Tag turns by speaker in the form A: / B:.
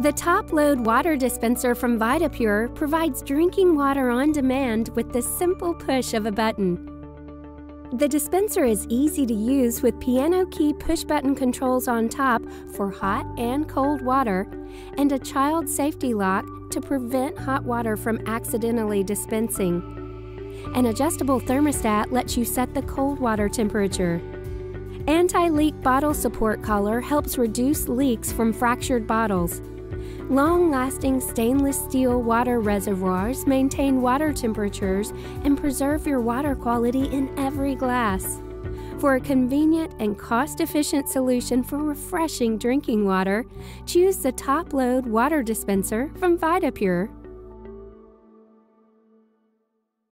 A: The top load water dispenser from Vitapur provides drinking water on demand with the simple push of a button. The dispenser is easy to use with piano key push button controls on top for hot and cold water and a child safety lock to prevent hot water from accidentally dispensing. An adjustable thermostat lets you set the cold water temperature. Anti-leak bottle support collar helps reduce leaks from fractured bottles. Long-lasting stainless steel water reservoirs maintain water temperatures and preserve your water quality in every glass. For a convenient and cost-efficient solution for refreshing drinking water, choose the top-load water dispenser from Vitapur.